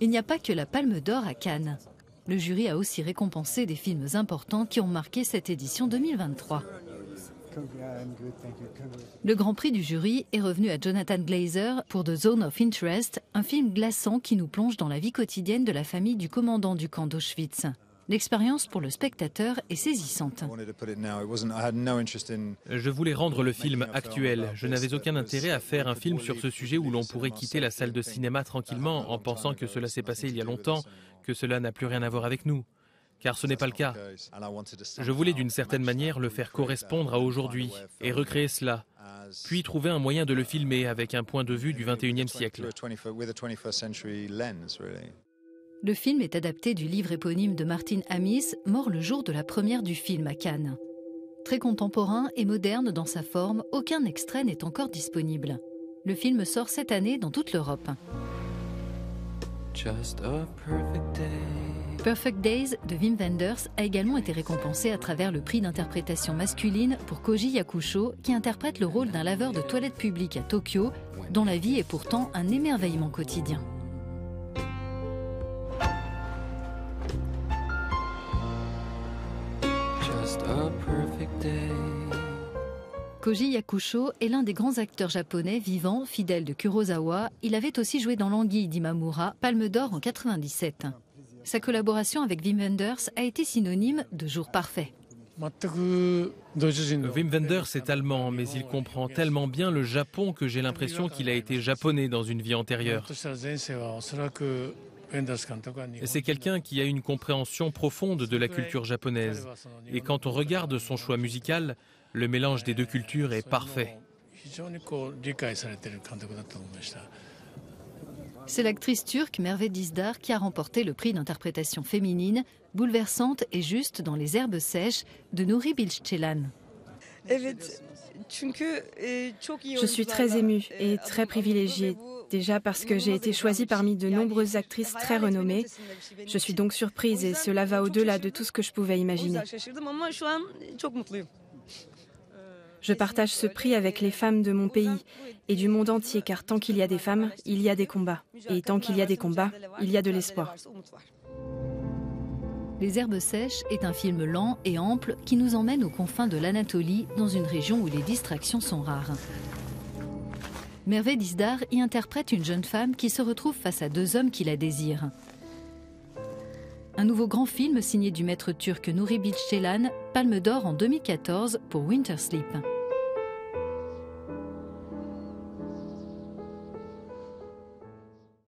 Il n'y a pas que la Palme d'Or à Cannes. Le jury a aussi récompensé des films importants qui ont marqué cette édition 2023. Le grand prix du jury est revenu à Jonathan Glazer pour The Zone of Interest, un film glaçant qui nous plonge dans la vie quotidienne de la famille du commandant du camp d'Auschwitz. L'expérience pour le spectateur est saisissante. Je voulais rendre le film actuel. Je n'avais aucun intérêt à faire un film sur ce sujet où l'on pourrait quitter la salle de cinéma tranquillement en pensant que cela s'est passé il y a longtemps, que cela n'a plus rien à voir avec nous. Car ce n'est pas le cas. Je voulais d'une certaine manière le faire correspondre à aujourd'hui et recréer cela, puis trouver un moyen de le filmer avec un point de vue du 21e siècle. Le film est adapté du livre éponyme de Martin Amis, mort le jour de la première du film à Cannes. Très contemporain et moderne dans sa forme, aucun extrait n'est encore disponible. Le film sort cette année dans toute l'Europe. Perfect Days de Wim Wenders a également été récompensé à travers le prix d'interprétation masculine pour Koji Yakusho, qui interprète le rôle d'un laveur de toilettes publiques à Tokyo, dont la vie est pourtant un émerveillement quotidien. Koji Yakusho est l'un des grands acteurs japonais vivants, fidèles de Kurosawa. Il avait aussi joué dans L'Anguille d'Imamura, Palme d'Or en 97. Sa collaboration avec Wim Wenders a été synonyme de jour parfait. Wim Wenders est allemand, mais il comprend tellement bien le Japon que j'ai l'impression qu'il a été japonais dans une vie antérieure. C'est quelqu'un qui a une compréhension profonde de la culture japonaise. Et quand on regarde son choix musical, le mélange des deux cultures est parfait. C'est l'actrice turque Merve Dizdar qui a remporté le prix d'interprétation féminine, bouleversante et juste dans les herbes sèches de Nouri Bilgechelan. Je suis très émue et très privilégiée Déjà parce que j'ai été choisie parmi de nombreuses actrices très renommées. Je suis donc surprise et cela va au-delà de tout ce que je pouvais imaginer. Je partage ce prix avec les femmes de mon pays et du monde entier car tant qu'il y a des femmes, il y a des combats. Et tant qu'il y a des combats, il y a de l'espoir. Les Herbes Sèches est un film lent et ample qui nous emmène aux confins de l'Anatolie, dans une région où les distractions sont rares. Merve Dizdar y interprète une jeune femme qui se retrouve face à deux hommes qui la désirent. Un nouveau grand film signé du maître turc Nuri Bilge Ceylan, Palme d'Or en 2014 pour Winter Sleep.